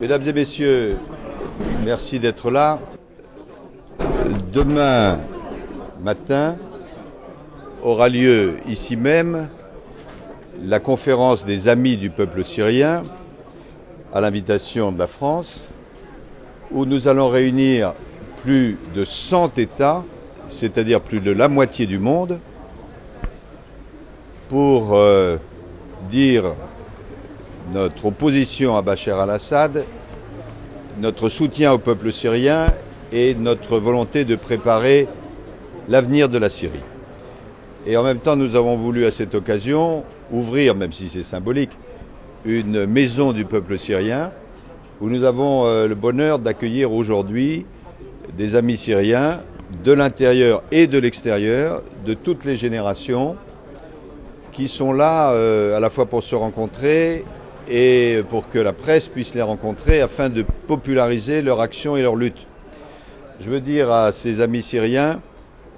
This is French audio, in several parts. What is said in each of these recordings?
Mesdames et messieurs, merci d'être là. Demain matin aura lieu ici même la conférence des amis du peuple syrien à l'invitation de la France où nous allons réunir plus de 100 États, c'est-à-dire plus de la moitié du monde, pour euh, dire notre opposition à Bachar al-Assad, notre soutien au peuple syrien et notre volonté de préparer l'avenir de la Syrie. Et en même temps, nous avons voulu à cette occasion ouvrir, même si c'est symbolique, une maison du peuple syrien où nous avons euh, le bonheur d'accueillir aujourd'hui des amis syriens de l'intérieur et de l'extérieur, de toutes les générations, qui sont là euh, à la fois pour se rencontrer et pour que la presse puisse les rencontrer afin de populariser leur action et leur lutte. Je veux dire à ces amis syriens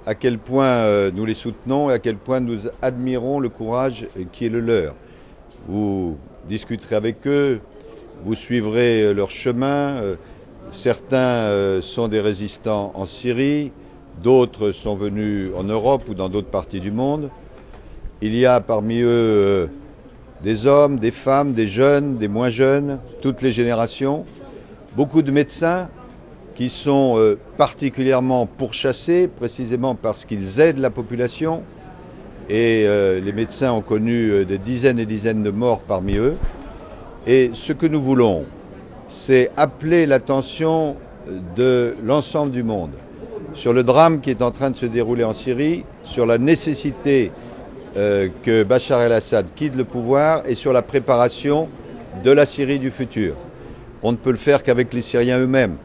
à quel point euh, nous les soutenons et à quel point nous admirons le courage qui est le leur. Vous discuterez avec eux, vous suivrez euh, leur chemin. Euh, certains sont des résistants en Syrie, d'autres sont venus en Europe ou dans d'autres parties du monde. Il y a parmi eux des hommes, des femmes, des jeunes, des moins jeunes, toutes les générations, beaucoup de médecins qui sont euh, particulièrement pourchassés précisément parce qu'ils aident la population et euh, les médecins ont connu euh, des dizaines et dizaines de morts parmi eux. Et ce que nous voulons, c'est appeler l'attention de l'ensemble du monde sur le drame qui est en train de se dérouler en Syrie, sur la nécessité euh, que Bachar el-Assad quitte le pouvoir et sur la préparation de la Syrie du futur. On ne peut le faire qu'avec les Syriens eux-mêmes.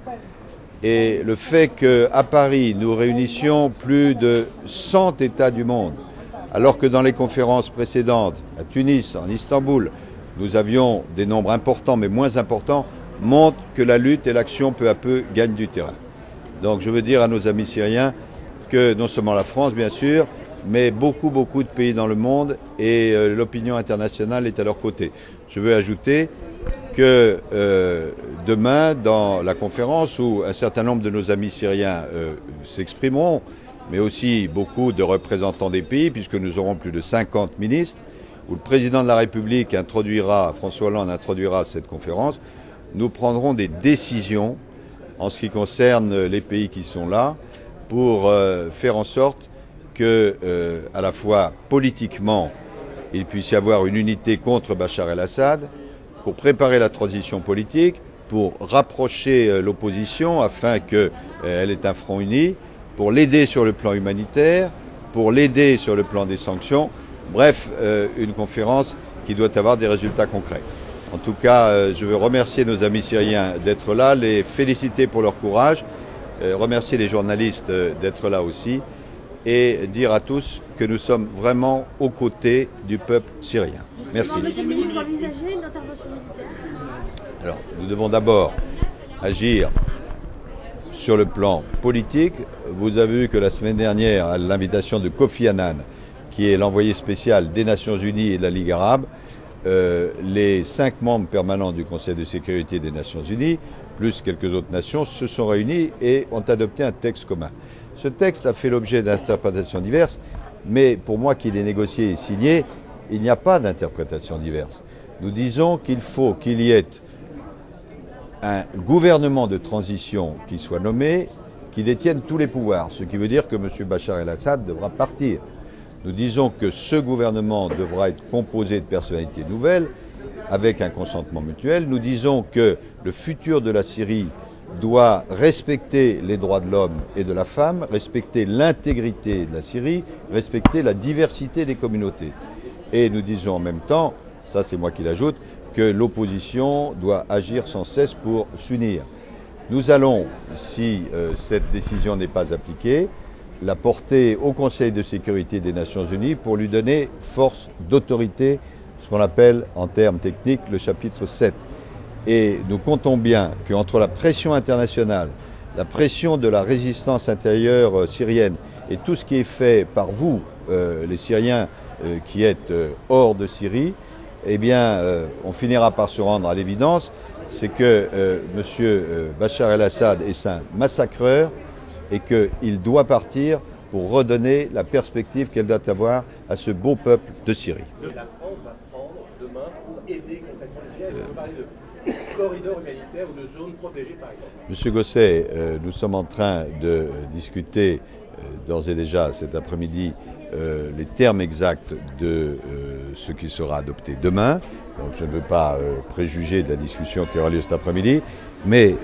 Et le fait qu'à Paris, nous réunissions plus de 100 États du monde, alors que dans les conférences précédentes, à Tunis, en Istanbul, nous avions des nombres importants mais moins importants, montre que la lutte et l'action peu à peu gagnent du terrain. Donc je veux dire à nos amis syriens que non seulement la France, bien sûr, mais beaucoup, beaucoup de pays dans le monde et euh, l'opinion internationale est à leur côté. Je veux ajouter que euh, demain, dans la conférence où un certain nombre de nos amis syriens euh, s'exprimeront, mais aussi beaucoup de représentants des pays, puisque nous aurons plus de 50 ministres, où le président de la République introduira, François Hollande introduira cette conférence, nous prendrons des décisions en ce qui concerne les pays qui sont là pour faire en sorte que, euh, à la fois politiquement, il puisse y avoir une unité contre Bachar el-Assad, pour préparer la transition politique, pour rapprocher euh, l'opposition afin qu'elle euh, ait un front uni, pour l'aider sur le plan humanitaire, pour l'aider sur le plan des sanctions. Bref, une conférence qui doit avoir des résultats concrets. En tout cas, je veux remercier nos amis syriens d'être là, les féliciter pour leur courage, remercier les journalistes d'être là aussi et dire à tous que nous sommes vraiment aux côtés du peuple syrien. Merci. Alors, nous devons d'abord agir sur le plan politique. Vous avez vu que la semaine dernière, à l'invitation de Kofi Annan, qui est l'envoyé spécial des Nations Unies et de la Ligue arabe, euh, les cinq membres permanents du Conseil de sécurité des Nations Unies, plus quelques autres nations, se sont réunis et ont adopté un texte commun. Ce texte a fait l'objet d'interprétations diverses, mais pour moi qu'il est négocié et signé, il n'y a pas d'interprétation diverse. Nous disons qu'il faut qu'il y ait un gouvernement de transition qui soit nommé, qui détienne tous les pouvoirs, ce qui veut dire que M. Bachar el-Assad devra partir. Nous disons que ce gouvernement devra être composé de personnalités nouvelles, avec un consentement mutuel. Nous disons que le futur de la Syrie doit respecter les droits de l'homme et de la femme, respecter l'intégrité de la Syrie, respecter la diversité des communautés. Et nous disons en même temps, ça c'est moi qui l'ajoute, que l'opposition doit agir sans cesse pour s'unir. Nous allons, si euh, cette décision n'est pas appliquée, la porter au Conseil de sécurité des Nations Unies pour lui donner force d'autorité, ce qu'on appelle en termes techniques le chapitre 7. Et nous comptons bien qu'entre la pression internationale, la pression de la résistance intérieure euh, syrienne et tout ce qui est fait par vous, euh, les Syriens euh, qui êtes hors de Syrie, eh bien, on finira par se rendre à l'évidence c'est que M. Bachar el-Assad est un massacreur et qu'il doit partir pour redonner la perspective qu'elle doit avoir à ce beau peuple de Syrie. La France va prendre demain pour aider Corridors humanitaires ou de zones protégées par exemple Monsieur Gosset, euh, nous sommes en train de discuter d'ores et déjà cet après-midi euh, les termes exacts de euh, ce qui sera adopté demain. Donc je ne veux pas euh, préjuger de la discussion qui aura lieu cet après-midi, mais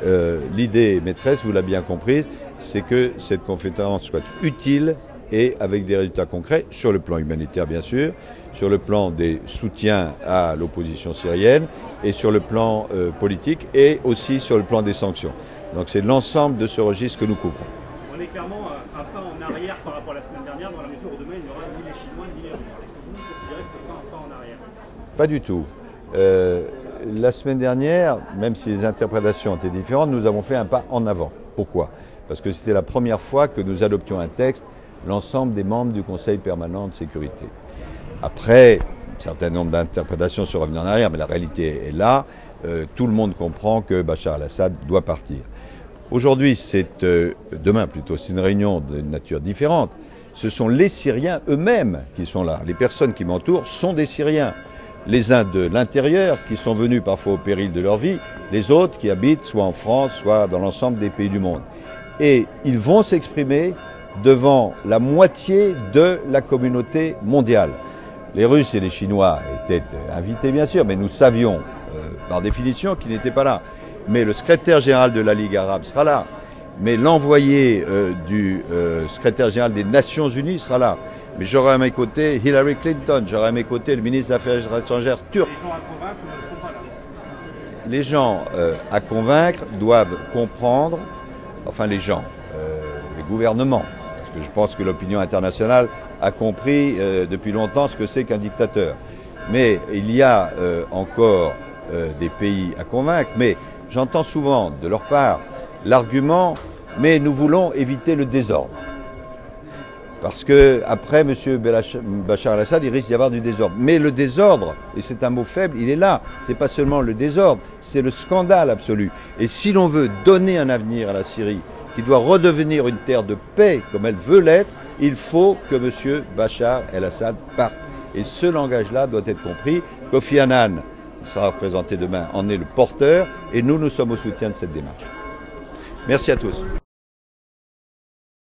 l'idée maîtresse, vous l'avez bien comprise, c'est que cette conférence soit utile et avec des résultats concrets sur le plan humanitaire bien sûr, sur le plan des soutiens à l'opposition syrienne et sur le plan politique et aussi sur le plan des sanctions. Donc c'est l'ensemble de ce registre que nous couvrons. On est clairement un pas en arrière par rapport à la semaine dernière, dans la mesure où demain il n'y aura ni les Chinois ni les Russes. Est-ce que vous considérez que c'est pas un pas en arrière? Pas du tout. Euh, la semaine dernière, même si les interprétations étaient différentes, nous avons fait un pas en avant. Pourquoi? Parce que c'était la première fois que nous adoptions un texte, l'ensemble des membres du Conseil permanent de sécurité. Après, un certain nombre d'interprétations sont revenues en arrière, mais la réalité est là. Euh, tout le monde comprend que Bachar al-Assad doit partir. Aujourd'hui, c'est euh, demain plutôt, c'est une réunion d'une nature différente. Ce sont les Syriens eux-mêmes qui sont là. Les personnes qui m'entourent sont des Syriens. Les uns de l'intérieur qui sont venus parfois au péril de leur vie, les autres qui habitent soit en France, soit dans l'ensemble des pays du monde. Et ils vont s'exprimer devant la moitié de la communauté mondiale. Les Russes et les Chinois étaient invités bien sûr, mais nous savions euh, par définition qu'ils n'étaient pas là mais le secrétaire général de la Ligue arabe sera là, mais l'envoyé euh, du euh, secrétaire général des Nations Unies sera là. Mais j'aurai à mes côtés Hillary Clinton, j'aurai à mes côtés le ministre des Affaires étrangères turc. Les gens à convaincre doivent comprendre, enfin les gens, les gouvernements, je pense que l'opinion internationale a compris depuis longtemps ce que c'est qu'un dictateur. Mais il y a encore des pays à convaincre, mais j'entends souvent de leur part l'argument mais nous voulons éviter le désordre. Parce que après M. Bachar al-Assad, il risque d'y avoir du désordre. Mais le désordre, et c'est un mot faible, il est là. C'est pas seulement le désordre, c'est le scandale absolu. Et si l'on veut donner un avenir à la Syrie, qui doit redevenir une terre de paix comme elle veut l'être, il faut que M. Bachar el-Assad parte. Et ce langage-là doit être compris. Kofi Annan sera représenté demain, en est le porteur, et nous, nous sommes au soutien de cette démarche. Merci à tous.